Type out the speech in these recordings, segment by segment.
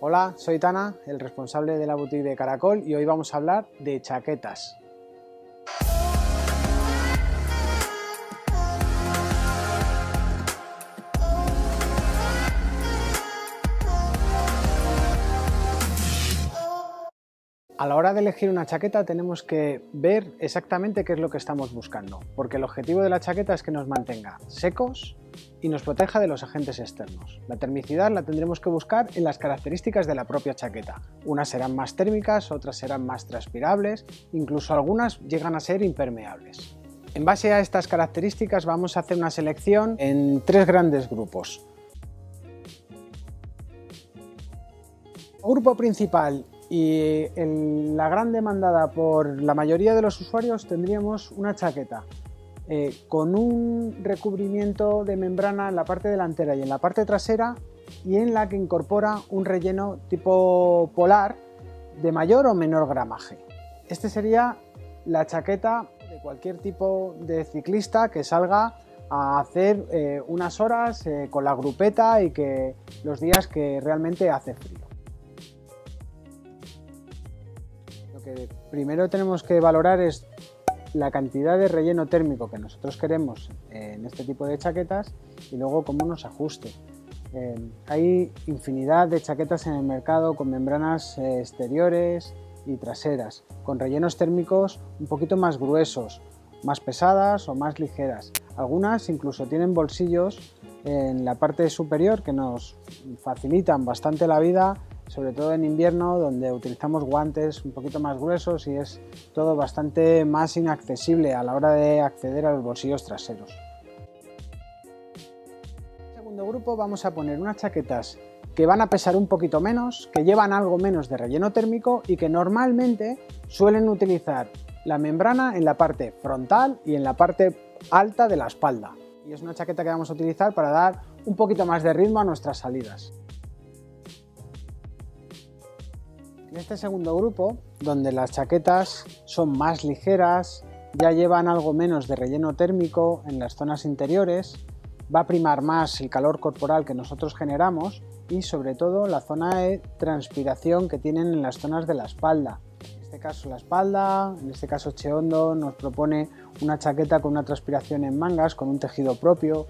Hola, soy Tana, el responsable de la boutique de Caracol y hoy vamos a hablar de chaquetas. A la hora de elegir una chaqueta tenemos que ver exactamente qué es lo que estamos buscando, porque el objetivo de la chaqueta es que nos mantenga secos y nos proteja de los agentes externos. La termicidad la tendremos que buscar en las características de la propia chaqueta. Unas serán más térmicas, otras serán más transpirables, incluso algunas llegan a ser impermeables. En base a estas características vamos a hacer una selección en tres grandes grupos. Grupo principal y la gran demandada por la mayoría de los usuarios tendríamos una chaqueta eh, con un recubrimiento de membrana en la parte delantera y en la parte trasera y en la que incorpora un relleno tipo polar de mayor o menor gramaje. Este sería la chaqueta de cualquier tipo de ciclista que salga a hacer eh, unas horas eh, con la grupeta y que los días que realmente hace frío. que primero tenemos que valorar es la cantidad de relleno térmico que nosotros queremos en este tipo de chaquetas y luego cómo nos ajuste. Eh, hay infinidad de chaquetas en el mercado con membranas eh, exteriores y traseras, con rellenos térmicos un poquito más gruesos, más pesadas o más ligeras. Algunas incluso tienen bolsillos en la parte superior que nos facilitan bastante la vida sobre todo en invierno donde utilizamos guantes un poquito más gruesos y es todo bastante más inaccesible a la hora de acceder a los bolsillos traseros. En el segundo grupo vamos a poner unas chaquetas que van a pesar un poquito menos, que llevan algo menos de relleno térmico y que normalmente suelen utilizar la membrana en la parte frontal y en la parte alta de la espalda. Y es una chaqueta que vamos a utilizar para dar un poquito más de ritmo a nuestras salidas. En este segundo grupo, donde las chaquetas son más ligeras, ya llevan algo menos de relleno térmico en las zonas interiores, va a primar más el calor corporal que nosotros generamos y sobre todo la zona de transpiración que tienen en las zonas de la espalda. En este caso la espalda, en este caso Cheondo nos propone una chaqueta con una transpiración en mangas, con un tejido propio,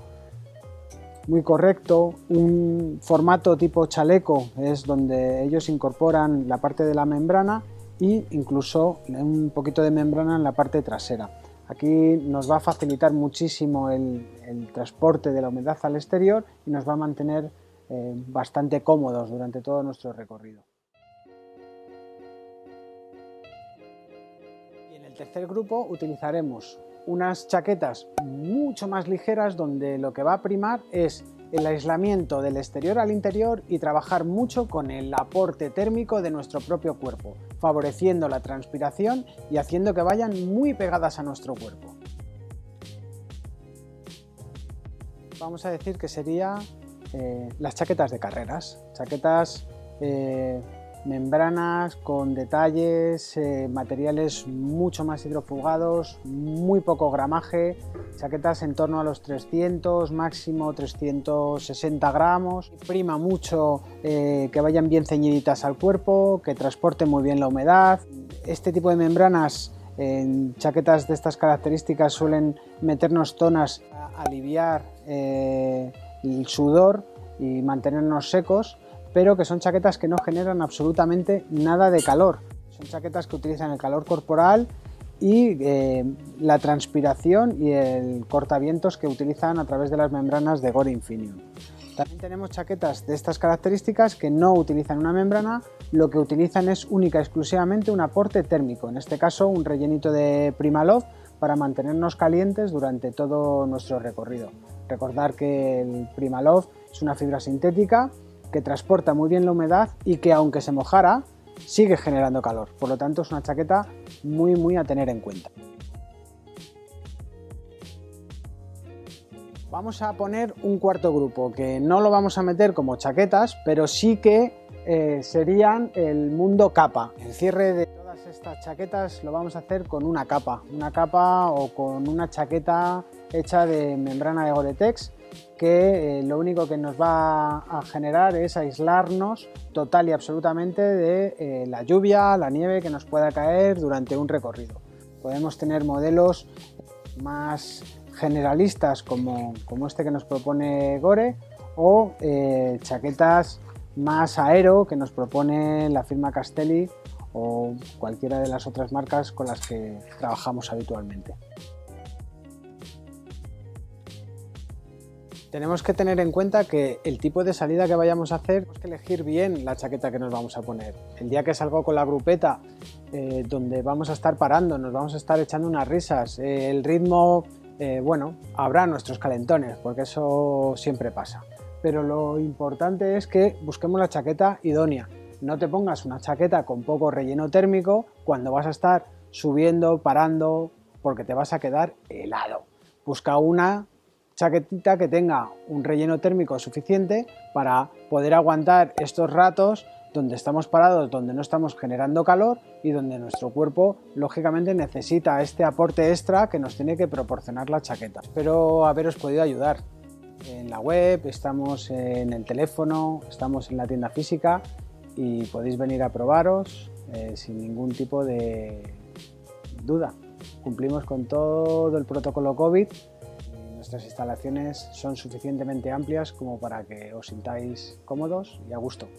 muy correcto, un formato tipo chaleco es donde ellos incorporan la parte de la membrana e incluso un poquito de membrana en la parte trasera. Aquí nos va a facilitar muchísimo el, transporte de la humedad al exterior y nos va a mantener eh, bastante cómodos durante todo nuestro recorrido. Y en el tercer grupo utilizaremos unas chaquetas mucho más ligeras donde lo que va a primar es el aislamiento del exterior al interior y trabajar mucho con el aporte térmico de nuestro propio cuerpo, favoreciendo la transpiración y haciendo que vayan muy pegadas a nuestro cuerpo. Vamos a decir que serían eh, las chaquetas de carreras, chaquetas eh, membranas con detalles, eh, materiales mucho más hidrofugados, muy poco gramaje, chaquetas en torno a los 300, máximo 360 gramos, prima mucho eh, que vayan bien ceñiditas al cuerpo, que transporten muy bien la humedad. Este tipo de membranas en chaquetas de estas características suelen meternos zonas a aliviar eh, el sudor y mantenernos secos pero que son chaquetas que no generan absolutamente nada de calor. Son chaquetas que utilizan el calor corporal y eh, la transpiración y el cortavientos que utilizan a través de las membranas de Gore Infinium. También tenemos chaquetas de estas características que no utilizan una membrana, lo que utilizan es única y exclusivamente un aporte térmico, en este caso un rellenito de Primaloft para mantenernos calientes durante todo nuestro recorrido. Recordar que el Primaloft es una fibra sintética que transporta muy bien la humedad y que aunque se mojara, sigue generando calor. Por lo tanto, es una chaqueta muy, muy a tener en cuenta. Vamos a poner un cuarto grupo, que no lo vamos a meter como chaquetas, pero sí que eh, serían el mundo capa. El cierre de todas estas chaquetas lo vamos a hacer con una capa, una capa o con una chaqueta hecha de membrana de Gore-Tex que eh, lo único que nos va a generar es aislarnos total y absolutamente de eh, la lluvia, la nieve que nos pueda caer durante un recorrido. Podemos tener modelos más generalistas como, este que nos propone Gore o eh, chaquetas más aero que nos propone la firma Castelli o cualquiera de las otras marcas con las que trabajamos habitualmente. Tenemos que tener en cuenta que el tipo de salida que vayamos a hacer, tenemos que elegir bien la chaqueta que nos vamos a poner. El día que salgo con la grupeta, eh, donde vamos a estar parando, nos vamos a estar echando unas risas, eh, el ritmo, eh, bueno, habrá nuestros calentones, porque eso siempre pasa. Pero lo importante es que busquemos la chaqueta idónea. No te pongas una chaqueta con poco relleno térmico cuando vas a estar subiendo, parando, porque te vas a quedar helado. Busca una chaquetita que tenga un relleno térmico suficiente para poder aguantar estos ratos donde estamos parados, donde no estamos generando calor y donde nuestro cuerpo lógicamente necesita este aporte extra que nos tiene que proporcionar la chaqueta. Espero haberos podido ayudar. En la web, estamos en el teléfono, estamos en la tienda física y podéis venir a probaros eh, sin ningún tipo de duda. Cumplimos con todo el protocolo COVID Nuestras instalaciones son suficientemente amplias como para que os sintáis cómodos y a gusto.